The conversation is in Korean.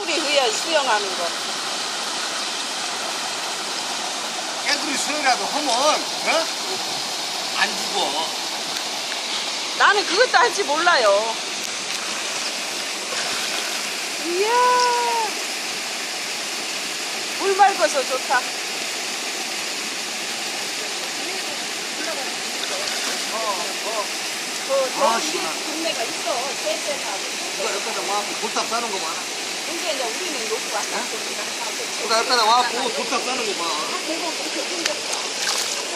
깨구리 위에 수영하는 거. 깨구리 수영이라도 하면 어? 안 죽어. 나는 그것도 할지 몰라요. 이야. 물 맑아서 좋다. 어, 어. 그, 아, 시원하다. 동네가 있어. 세세하고. 누가 여기다 와갖고 돌탑 싸는 거 봐. 근데 이제 우리는 놓고 왔다. 여기다 와갖고 돌탑 싸는 거 봐. 대고 그렇게 생겼어.